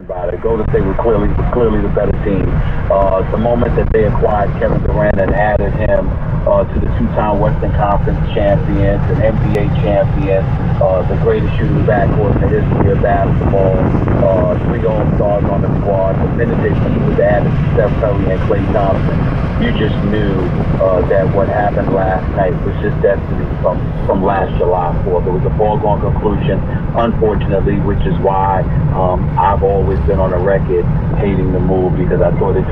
about it. Golden State was clearly was clearly the better team. Uh, the moment that they acquired Kevin Durant and added him uh, to the two-time Western Conference champions and NBA champions, uh, the greatest shooting backcourt in the history of basketball, uh, three All-Stars on the squad. The minute that he was added to Steph Curry and Klay Thompson, you just knew uh, that what happened last night was just destiny from, from last July 4th. It was a foregone conclusion, unfortunately, which is why um, I've always been on a record hating the move because I thought it